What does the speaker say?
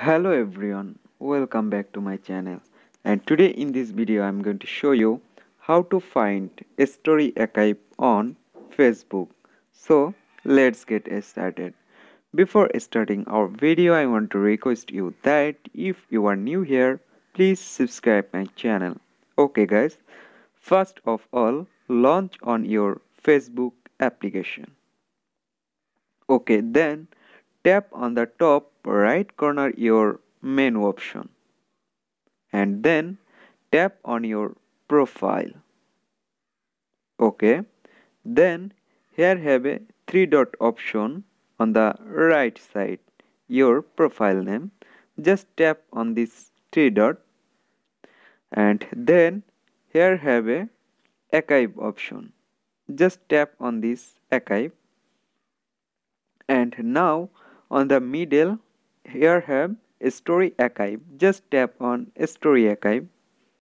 hello everyone welcome back to my channel. And today in this video i'm going to show you how to find a story archive on facebook. So let's get started. Before starting our video i want to request you that if you are new here please subscribe my channel. Okay guys. First of all launch on your facebook application. Okay then tap on the top right corner your menu option and then tap on your profile. Okay? Then here have a three dot option on the right side your profile name. Just tap on this three dot and then here have a archive option. Just tap on this archive. And now on the middle here have story archive. Just tap on story archive